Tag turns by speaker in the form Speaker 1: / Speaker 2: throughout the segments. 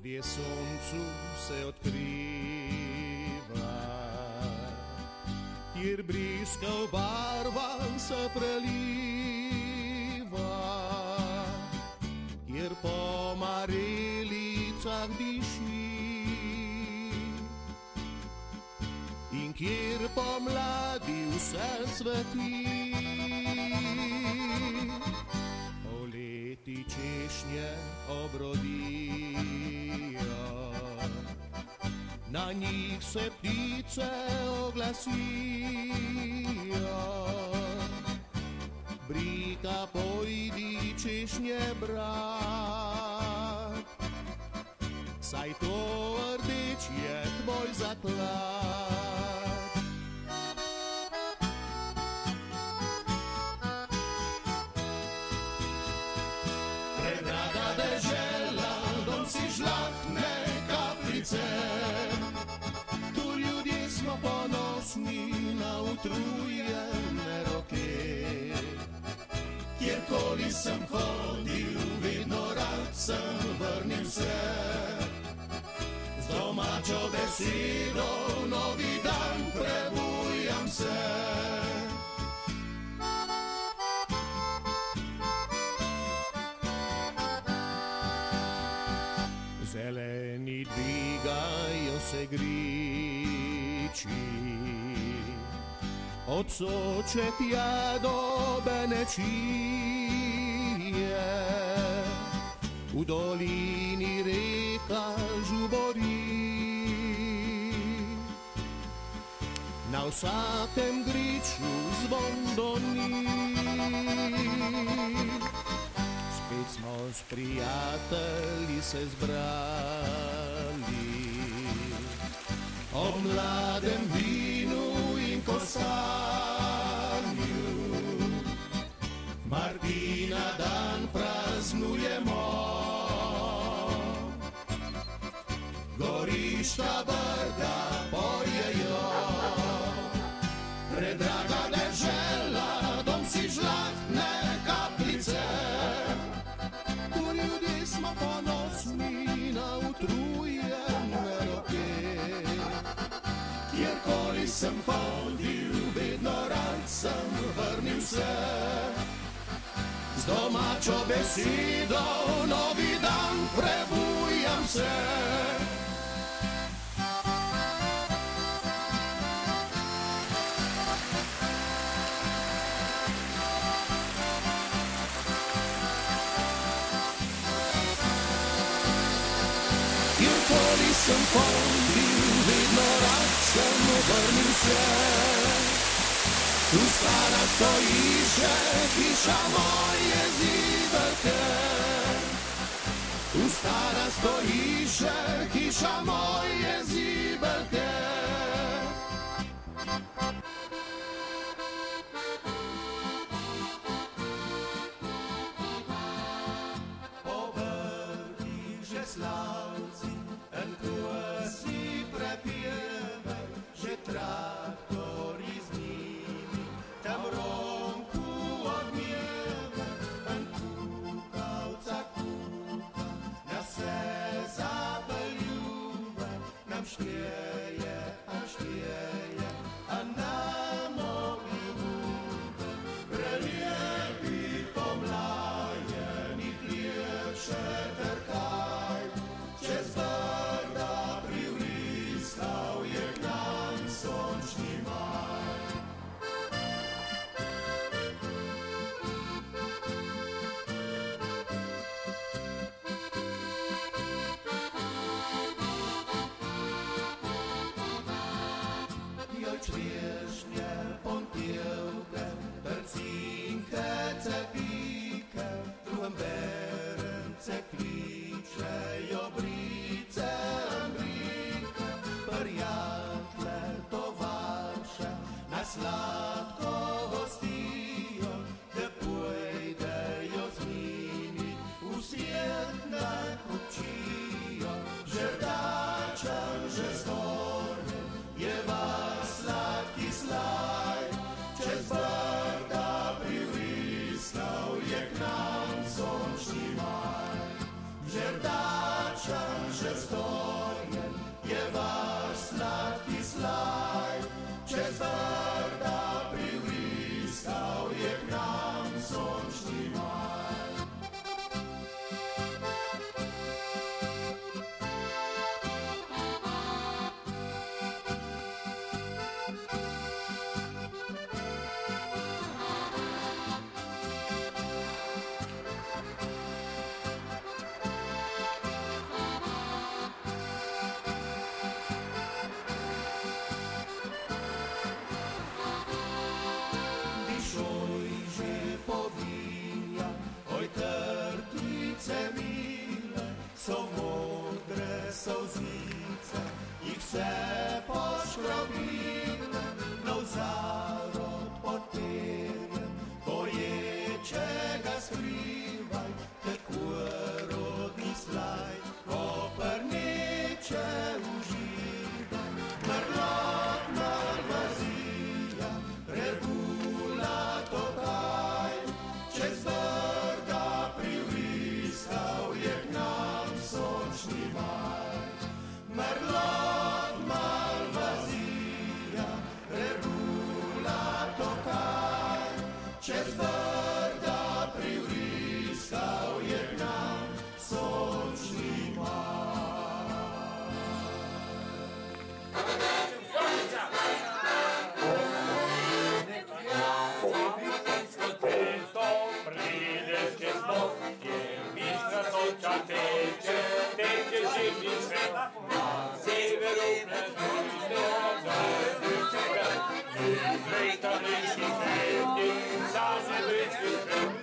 Speaker 1: Gvozdzie słońcu se odkrywa Kjer blisko barwa se preliwa Kjer po marilicach diši. In kjer pomladi vse cveti Na njih se ptice oglasijo. Brika pojdi češnje brat. Saj to rdeč je tvoj zaklad Kjerkoli sem hodil, vedno rad sem vrnil se. Z domačo besedo novi dan prebujam se. Zeleni dvigajo se griči, od soče tja do benečije. V dolini reka žubori, na vsakem griču zvon doni. Spet smo s prijatelji se zbrali o mladem vinu in kostanju. Goriška brda pojejo. Predraga dežela, dom si žlahtne kaplice. Tu ljudje smo ponosni na utrujene roke. Kjerkoli sem hodil, vedno rad sem vrnil se. Z domačo besedo novi dan prebujam se. Sem hodil, vedno rad sem vrnil se. Tu stara stoji še hiša moje zibelke. Tu stara stoji še hiša moje zibelke. busqué Satan is defeated, Satan is defeated.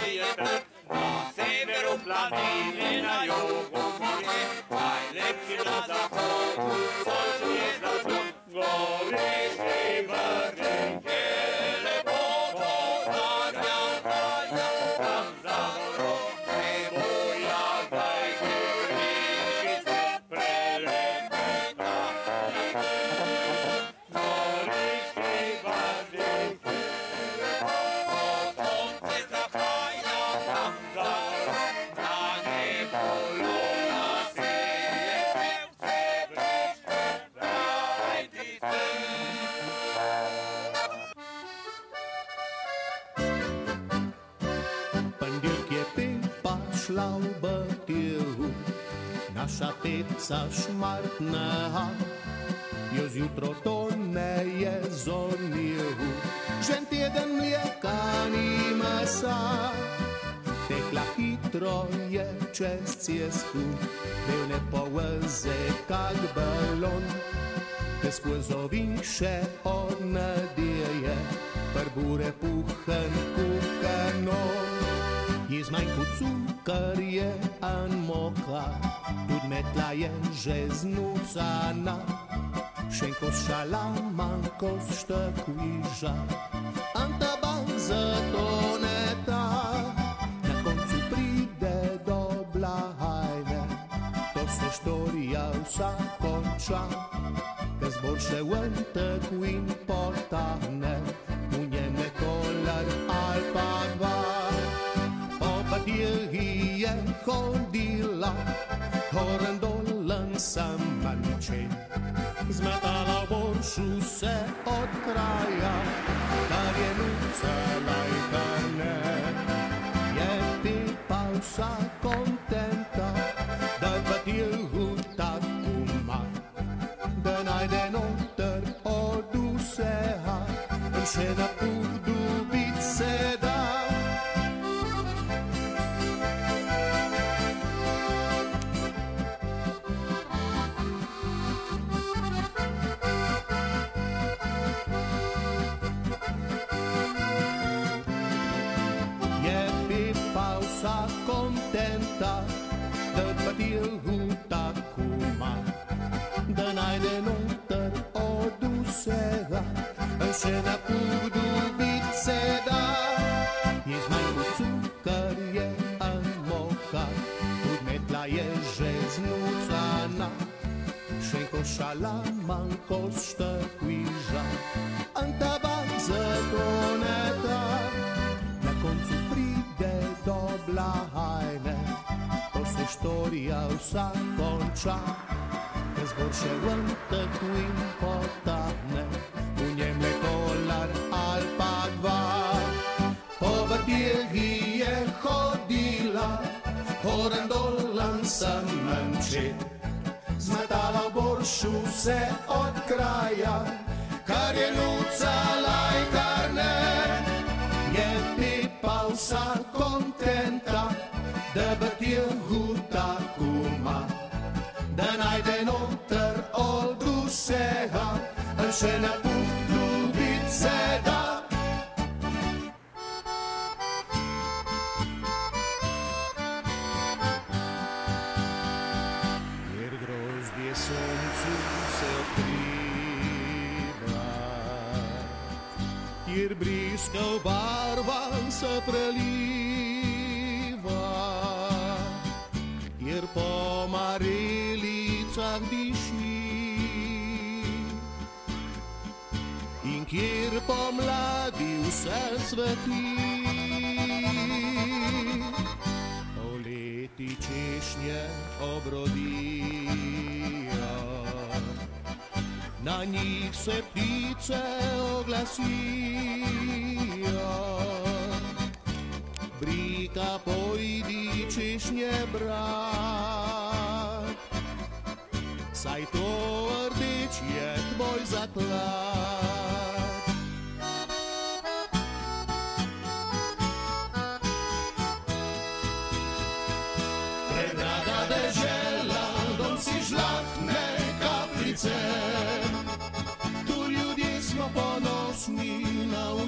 Speaker 1: Sovjeten Na
Speaker 2: severu planine na jugu
Speaker 1: Bosne naša pevca šmartneha, jo zjutro to ne je zonil. Že en teden mlijeka ni mesa, tekla hitro je čez cestu, bil ne poveze kak balon, ke skozi ovinše od nadije, prbure puhen kukano. Je zmanjku cukar je an moka, tudi metla je že znucana. Šenko šala, manjko štekviža, anta bank zato ne ta. Na koncu pride do blagajne, to se štorija vsa konča. Ke zbor še ven tekvin je nucala in kar ne. Najde noter od vsega, še na put dobiti se da. Je zmanjko cukar, je moka, tudi metla je že znucana, še ko šala manjko štekviža, antaba zato ne da. Na koncu pride do blagajne, ko se štorija vsa konča. Ker zbor še ven še na put ljubit se da. Jer grozdje soncu se odkriva, jer briska barva se preliva, pomladi vse cveti, poleti češnje obrodijo, na njih se ptice oglasijo. Brika pojdi češnje brat, saj to rdeč je tvoj zaklad.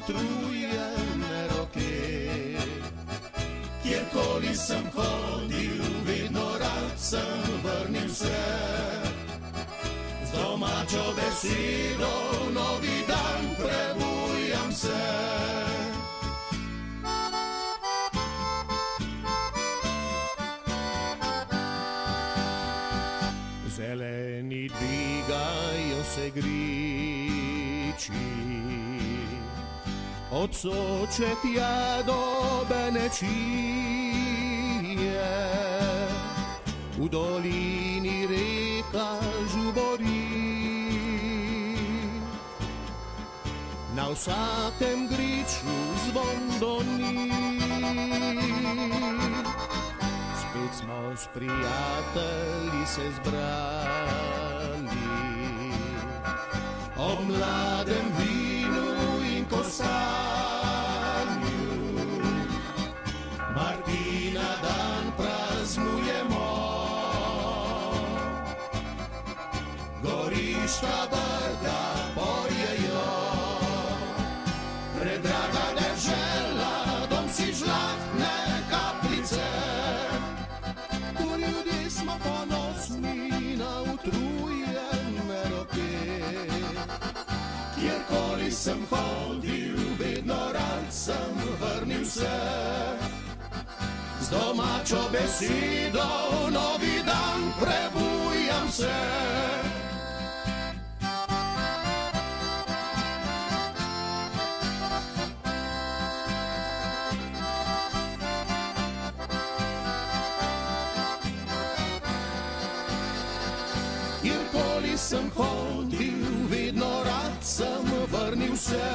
Speaker 1: Utrujene roke. Kjerkoli sem hodil, vedno rad sem vrnil se. Z domačo besedo novi dan prebujam se. Zeleni dvigajo se griči, od soče tja do benečije. V dolini reka žubori, na vsakem griču zvon doni. Spet smo s prijatelji se zbrali, ob mladem vinu sem hodil, vedno rad sem vrnil se. Z domačo besedo novi dan prebujam se. Kjerkoli sem hodil, se.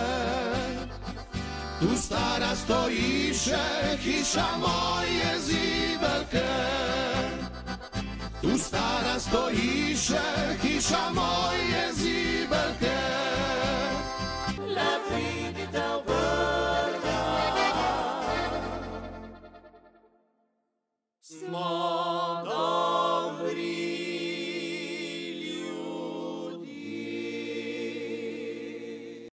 Speaker 1: Tu stara stoji še hiša moje zibelke. Tu stara stoji še hiša moje zibelke.
Speaker 2: Le pridite v Brda. Smo